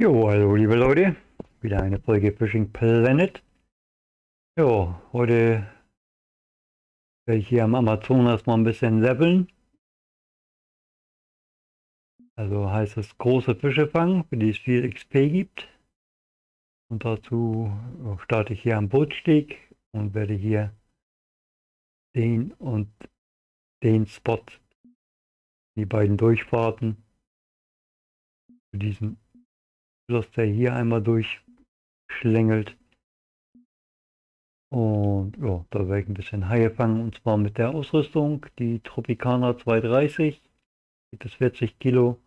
Jo, hallo liebe Leute, wieder eine Folge Fishing Planet. Jo, heute werde ich hier am Amazonas mal ein bisschen leveln. Also heißt es große Fische fangen, für die es viel XP gibt. Und dazu starte ich hier am Bootsteg und werde hier den und den Spot, die beiden Durchfahrten für diesen Fluss, der hier einmal durchschlängelt. Und ja, da werde ich ein bisschen Haie fangen und zwar mit der Ausrüstung, die Tropicana 230, das 40 Kilo.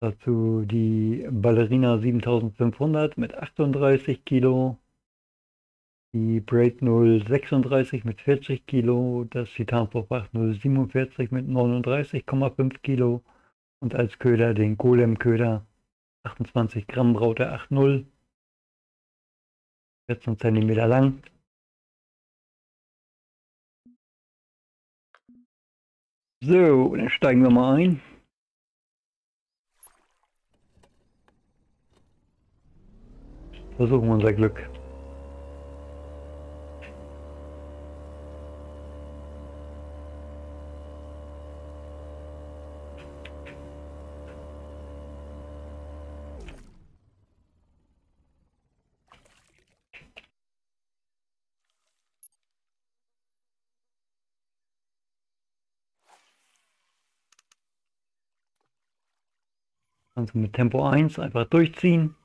Dazu die Ballerina 7500 mit 38 Kilo. Die Braid 036 mit 40 Kilo. Das Titanvorfach 047 mit 39,5 Kilo. Und als Köder den Golem-Köder 28 Gramm Braute 8.0. 14 cm lang. So, dann steigen wir mal ein. Versuchen wir unser Glück. Also mit Tempo 1 einfach durchziehen.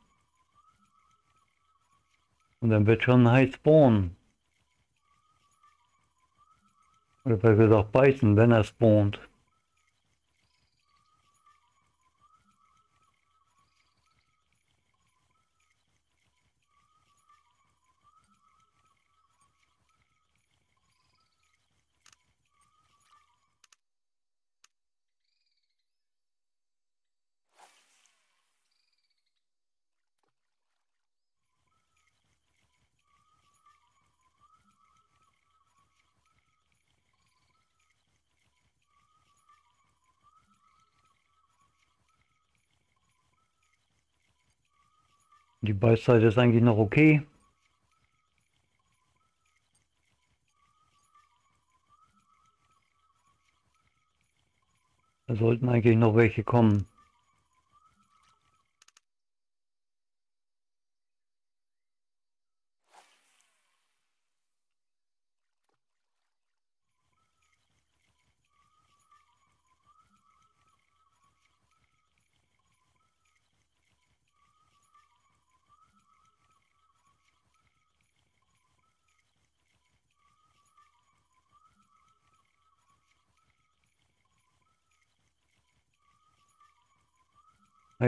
Und dann wird schon heiß spawnen. Oder besser gesagt beißen, wenn er spawnt. Die Beißzeit ist eigentlich noch okay. Da sollten eigentlich noch welche kommen.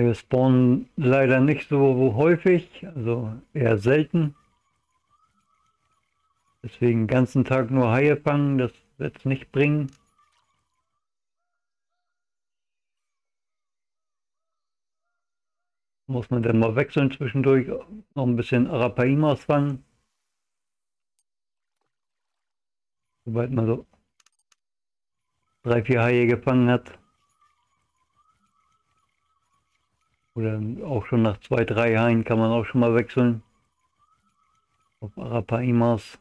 Wir spawnen leider nicht so häufig, also eher selten. Deswegen den ganzen Tag nur Haie fangen, das wird es nicht bringen. Muss man dann mal wechseln zwischendurch, noch ein bisschen Arapaimas fangen. Sobald man so drei, vier Haie gefangen hat. Oder auch schon nach zwei, drei Haien kann man auch schon mal wechseln. Auf Arapaimas.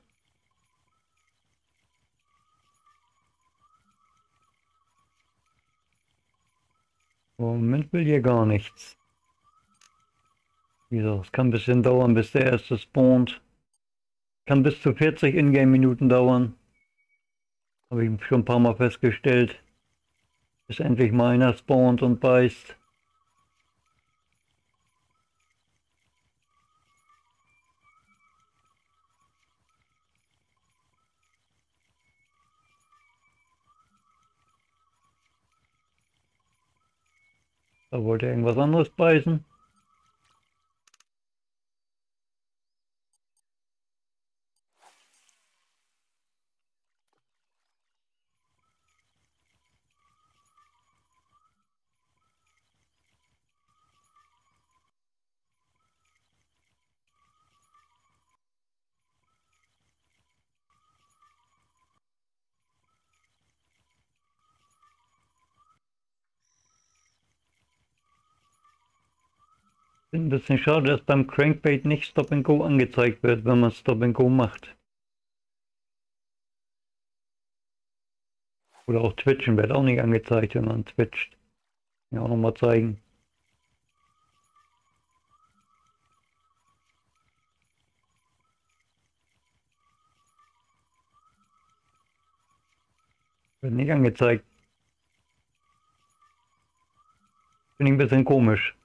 Im Moment will hier gar nichts. Wie gesagt, es kann ein bisschen dauern, bis der erste spawnt. Kann bis zu 40 Ingame-Minuten dauern. Habe ich schon ein paar Mal festgestellt. Bis endlich mal einer spawnt und beißt. Da wollte irgendwas anderes beißen. Ein bisschen schade, dass beim Crankbait nicht Stop and Go angezeigt wird, wenn man Stop and Go macht. Oder auch Twitchen wird auch nicht angezeigt, wenn man twitcht. Ja, auch nochmal zeigen. Wird nicht angezeigt. Finde ich ein bisschen komisch.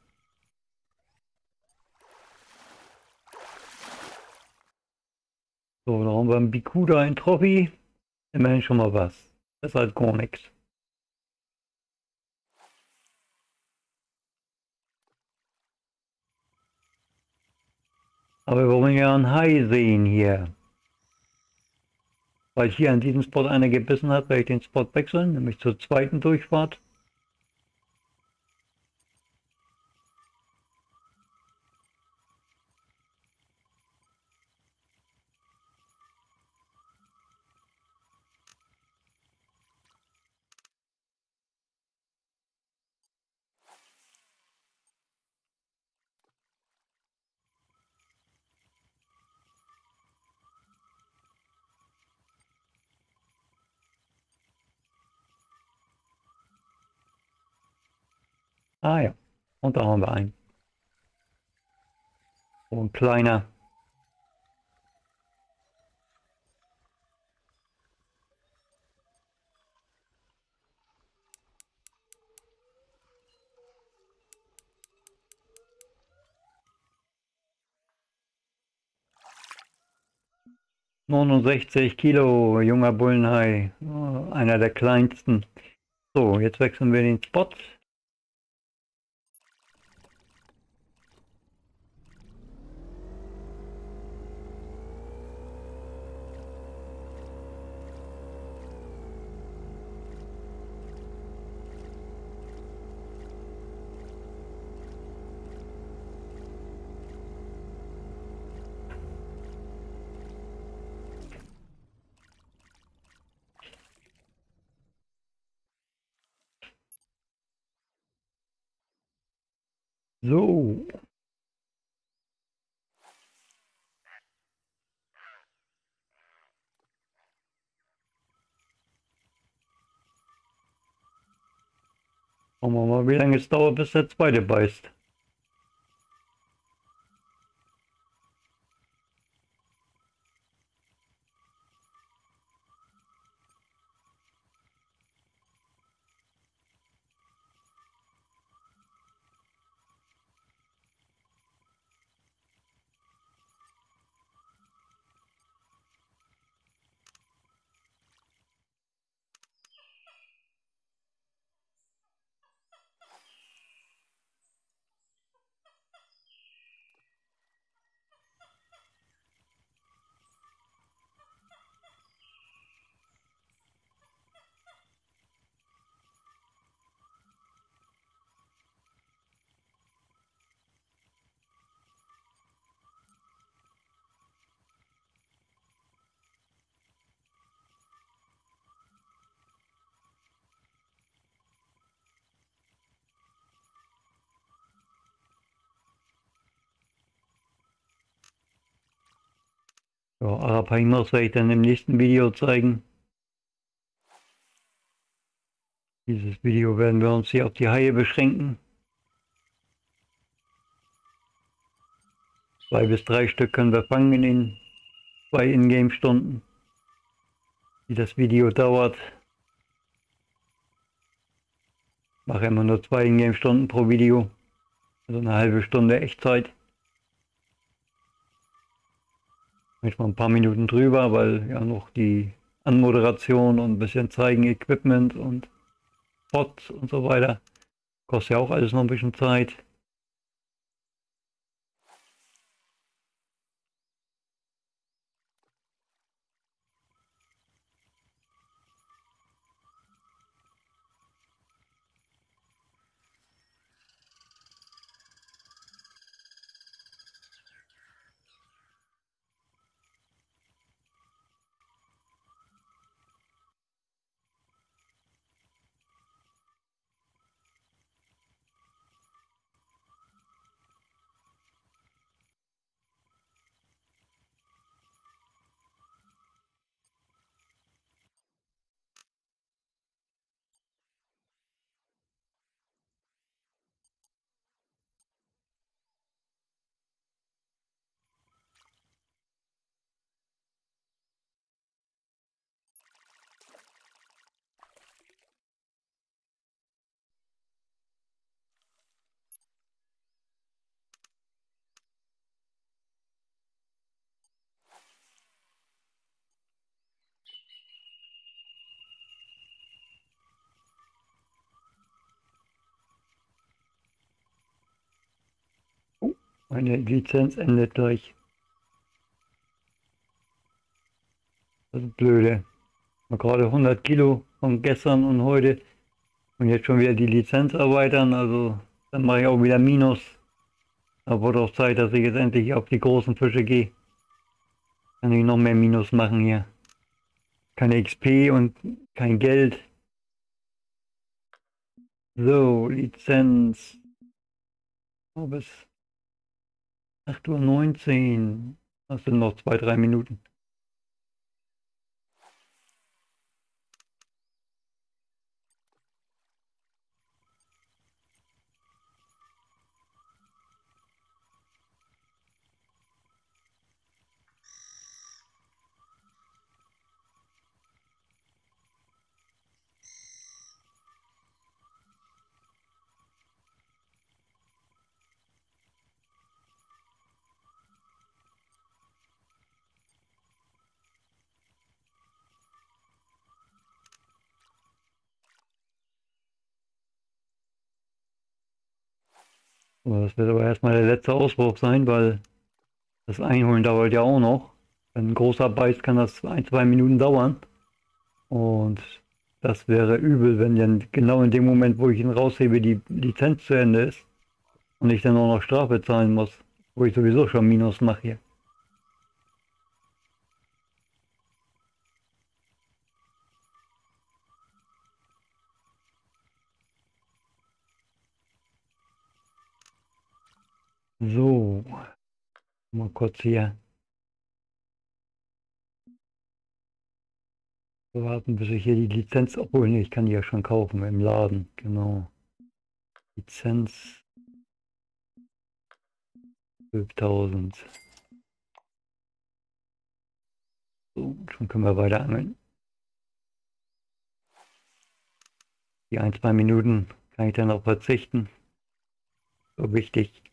So, da haben wir ein Bikuda, ein Trophy. Immerhin schon mal was. Das ist halt gar nichts. Aber wir wollen ja ein Hai sehen hier. Weil hier an diesem Spot einer gebissen hat, werde ich den Spot wechseln, nämlich zur zweiten Durchfahrt. Ah ja, und da haben wir einen. So ein kleiner. Neunundsechzig Kilo, junger Bullenhai, einer der kleinsten. So, jetzt wechseln wir den Spot. So. Schauen wir mal, wie lange es dauert, bis der zweite beißt. Ja, Arapaimas werde ich dann im nächsten Video zeigen. Dieses Video werden wir uns hier auf die Haie beschränken. Zwei bis drei Stück können wir fangen in zwei Ingame-Stunden, die das Video dauert. Ich mache immer nur zwei Ingame-Stunden pro Video, also eine halbe Stunde Echtzeit. Manchmal ein paar Minuten drüber, weil ja noch die Anmoderation und ein bisschen zeigen Equipment und Spots und so weiter. Kostet ja auch alles noch ein bisschen Zeit. Meine Lizenz endet gleich. Das ist blöde. Gerade 100 Kilo von gestern und heute und jetzt schon wieder die Lizenz erweitern, also dann mache ich auch wieder Minus. Da wurde auch Zeit, dass ich jetzt endlich auf die großen Fische gehe. Kann ich noch mehr Minus machen hier. Keine XP und kein Geld. So, Lizenz. Oh, bis 8.19 Uhr. Das sind noch zwei, drei Minuten. Das wird aber erstmal der letzte Ausbruch sein, weil das Einholen dauert ja auch noch. Wenn ein großer beißt, kann das ein, zwei Minuten dauern. Und das wäre übel, wenn dann genau in dem Moment, wo ich ihn raushebe, die Lizenz zu Ende ist. Und ich dann auch noch Strafe zahlen muss, wo ich sowieso schon Minus mache hier. So, mal kurz hier warten, bis ich hier die Lizenz, obwohl nee, ich kann die ja schon kaufen im Laden, genau. Lizenz 12.000. So, schon können wir weiter angeln. Die ein, zwei Minuten kann ich dann auch verzichten. So wichtig.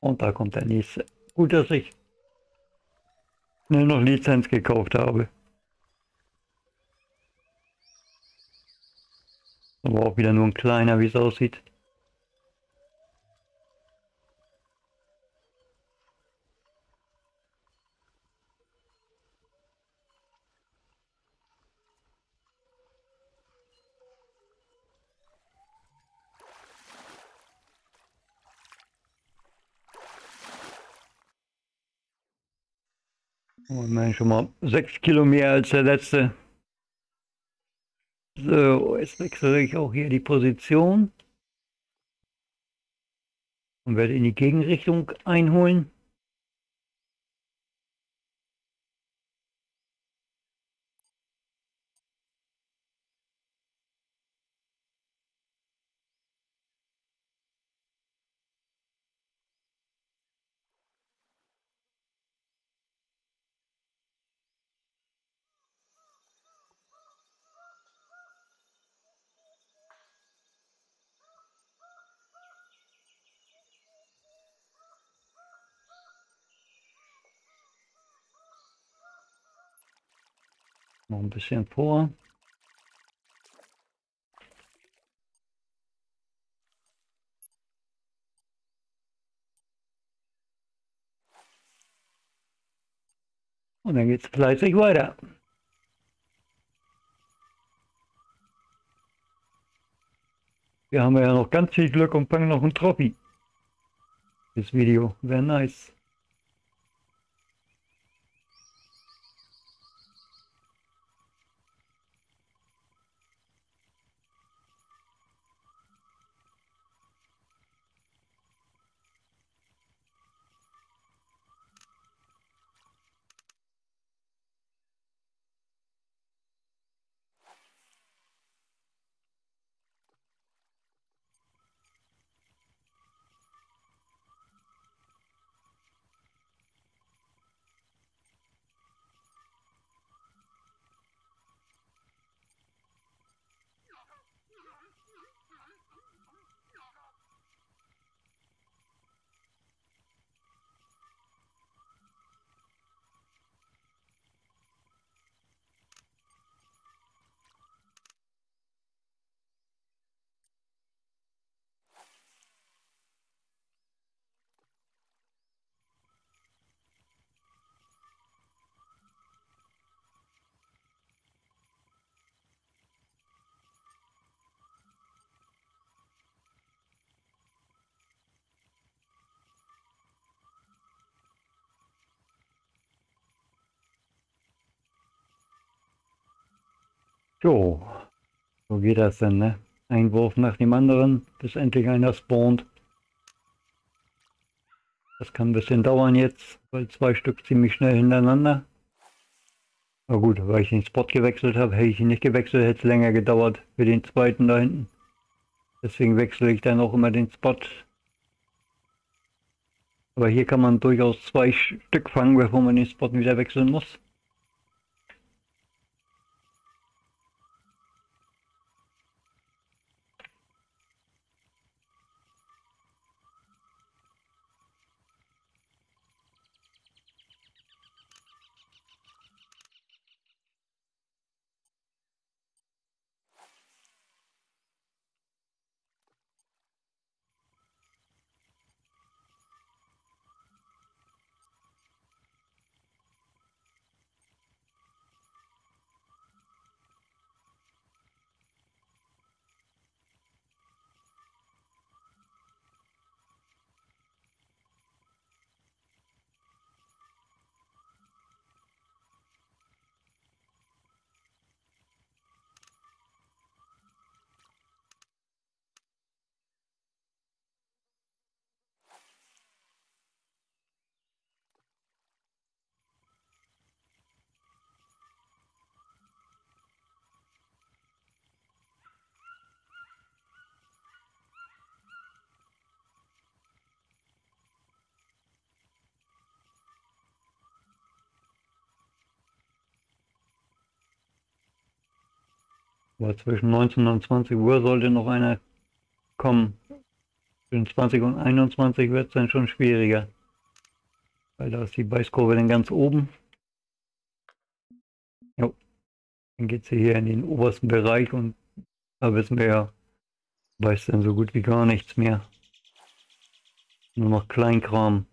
Und da kommt der nächste. Gut, dass ich schnell noch Lizenz gekauft habe. Aber auch wieder nur ein kleiner, wie es aussieht. Immerhin schon mal 6 Kilo mehr als der letzte. So, jetzt wechsle ich auch hier die Position. Und werde in die Gegenrichtung einholen. Ein bisschen vor. Und dann geht es fleißig weiter. Wir haben ja noch ganz viel Glück und fangen noch ein Trophy. Das Video wäre nice. So, so geht das dann, ne? Ein Wurf nach dem anderen, bis endlich einer spawnt. Das kann ein bisschen dauern jetzt, weil zwei Stück ziemlich schnell hintereinander. Na gut, weil ich den Spot gewechselt habe, hätte ich ihn nicht gewechselt, hätte es länger gedauert für den zweiten da hinten. Deswegen wechsle ich dann auch immer den Spot. Aber hier kann man durchaus zwei Stück fangen, bevor man den Spot wieder wechseln muss. Aber zwischen 19 und 20 Uhr sollte noch einer kommen. Zwischen 20 und 21 wird es dann schon schwieriger. Weil da ist die Beißkurve dann ganz oben. Jo. Dann geht sie hier in den obersten Bereich und da wissen wir ja, weiß dann so gut wie gar nichts mehr. Nur noch Kleinkram.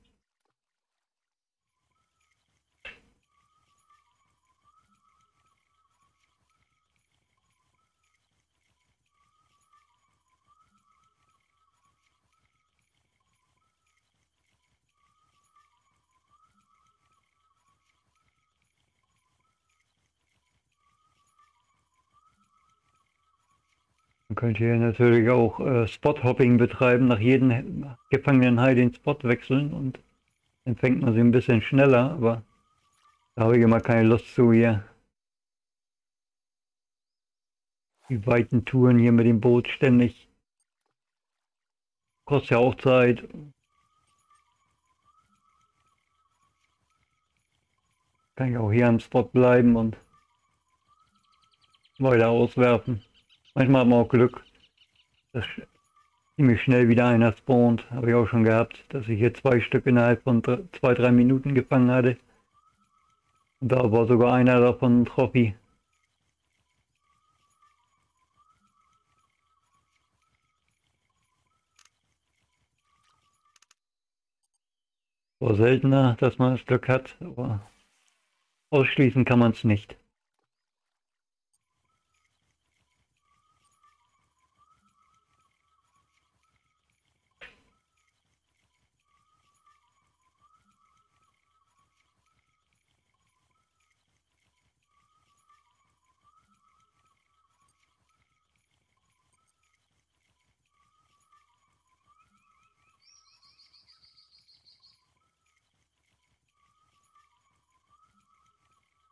Man könnte hier natürlich auch äh, Spot-Hopping betreiben, nach jedem gefangenen Hai den Spot wechseln und dann fängt man sie ein bisschen schneller, aber da habe ich immer keine Lust zu hier. Die weiten Touren hier mit dem Boot ständig. Kostet ja auch Zeit. Kann ich auch hier am Spot bleiben und weiter auswerfen. Manchmal hat man auch Glück, dass ziemlich schnell wieder einer spawnt. Habe ich auch schon gehabt, dass ich hier zwei Stück innerhalb von drei, zwei, drei Minuten gefangen hatte. Und da war sogar einer davon ein Trophy. War seltener, dass man das Glück hat, aber ausschließen kann man es nicht.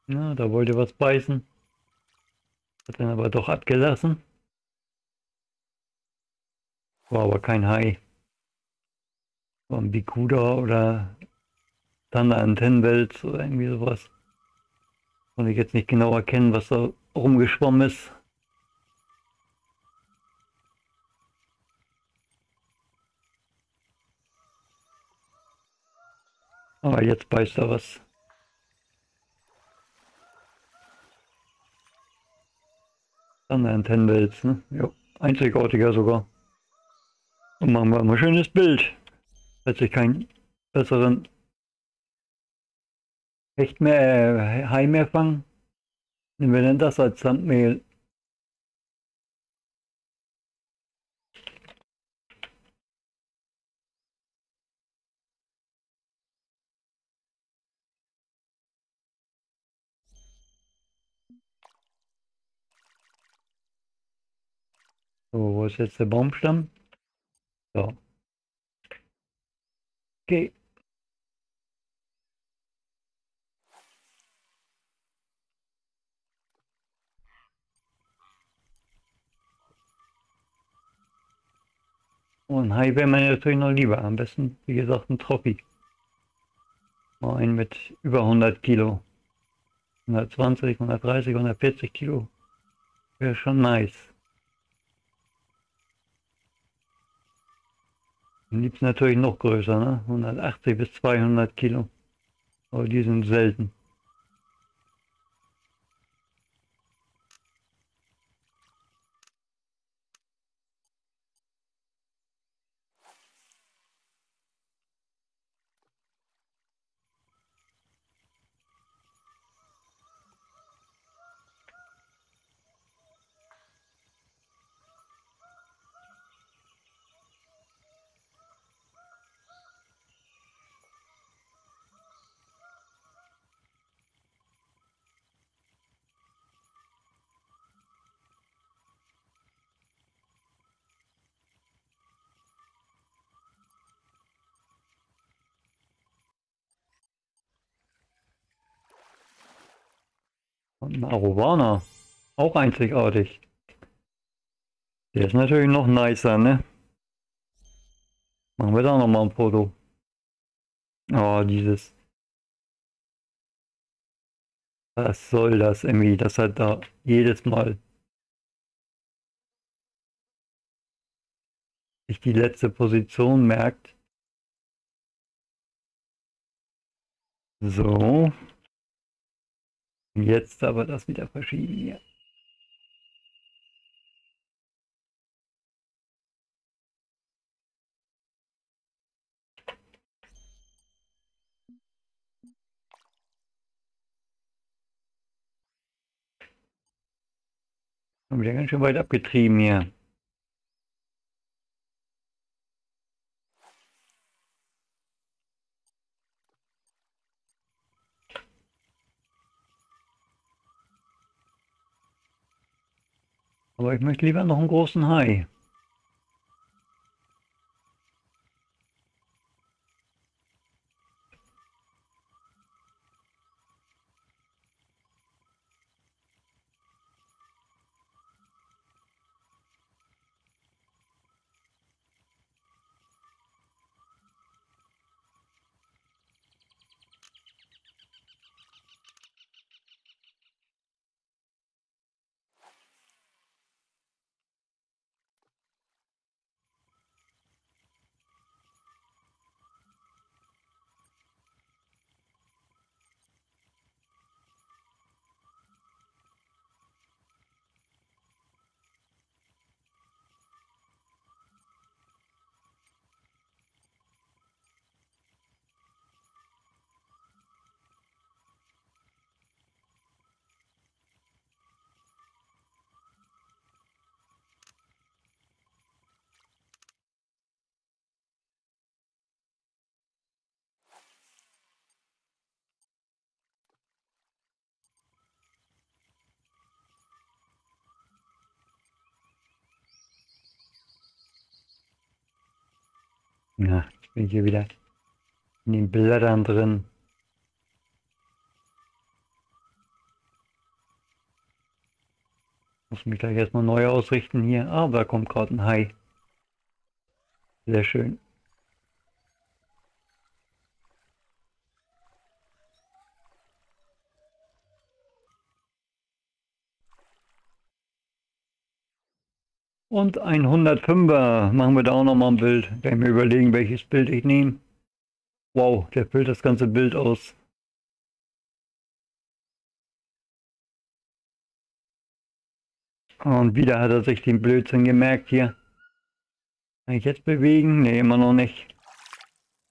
Ja, da wollte was beißen. Hat dann aber doch abgelassen. War aber kein Hai. War ein Bikuda oder Thunder Antennenwels oder irgendwie sowas. Konnte ich jetzt nicht genau erkennen, was da rumgeschwommen ist. Aber jetzt beißt er was. Ein Tendels, ne? Ja, einzigartiger sogar. Und machen wir mal ein schönes Bild. Falls ich keinen besseren Hecht mehr, äh, Hai mehr fangen, nehmen wir denn das als Thumbnail. So, wo ist jetzt der Baumstamm? So. Okay. Und Hai wäre mir natürlich noch lieber. Am besten, wie gesagt, ein Trophy. Mal einen mit über 100 Kilo. 120, 130, 140 Kilo. Wäre schon nice. Am liebsten natürlich noch größer, ne? 180 bis 200 Kilo. Aber die sind selten. Und ein Arowana. Auch einzigartig. Der ist natürlich noch nicer, ne? Machen wir da nochmal ein Foto. Oh, dieses. Was soll das, Emmy? Das hat da jedes Mal sich die letzte Position merkt. So. Jetzt aber das wieder verschieben hier. Haben wir ganz schön weit abgetrieben hier. Aber ich möchte lieber noch einen großen Hai. Ja, ich bin hier wieder in den Blättern drin. Muss mich gleich erstmal neu ausrichten hier. Ah, da kommt gerade ein Hai. Sehr schön. Und ein 105er. Machen wir da auch nochmal ein Bild. Ich mir überlegen, welches Bild ich nehme. Wow, der füllt das ganze Bild aus. Und wieder hat er sich den Blödsinn gemerkt hier. Kann ich jetzt bewegen? Ne, immer noch nicht.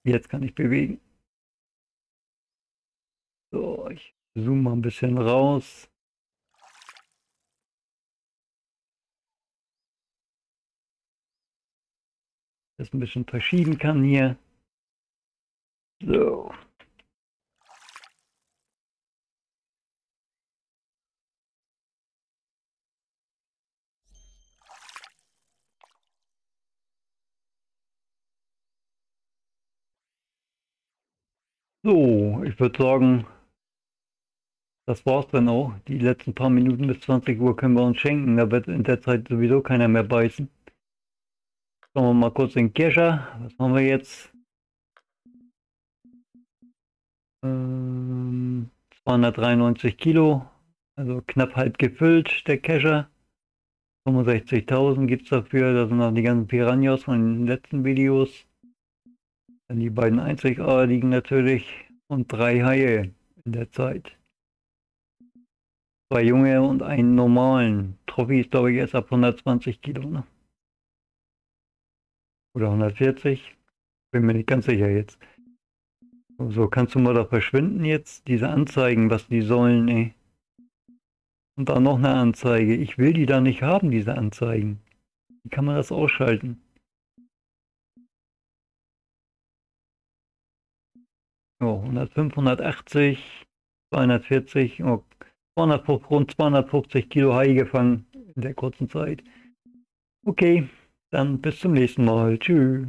Jetzt kann ich bewegen. So, ich zoome mal ein bisschen raus. das ein bisschen verschieben kann hier. So. So, ich würde sagen, das war's dann auch. Die letzten paar Minuten bis 20 Uhr können wir uns schenken. Da wird in der Zeit sowieso keiner mehr beißen. Schauen wir mal kurz in Kescher. Was haben wir jetzt? Ähm, 293 Kilo. Also knapp halb gefüllt, der Kescher. 65.000 gibt es dafür. Das sind noch die ganzen Piranhas von den letzten Videos. Dann die beiden einzigartigen natürlich. Und drei Haie in der Zeit. Zwei junge und einen normalen. Trophy ist glaube ich erst ab 120 Kilo. Ne? Oder 140. Bin mir nicht ganz sicher jetzt. So, kannst du mal da verschwinden jetzt? Diese Anzeigen, was die sollen, ey. Und dann noch eine Anzeige. Ich will die da nicht haben, diese Anzeigen. Wie kann man das ausschalten? Oh, 105, 180, 240, oh, 200, rund 250 Kilo Hai gefangen in der kurzen Zeit. Okay, dann bis zum nächsten Mal. Tschüss.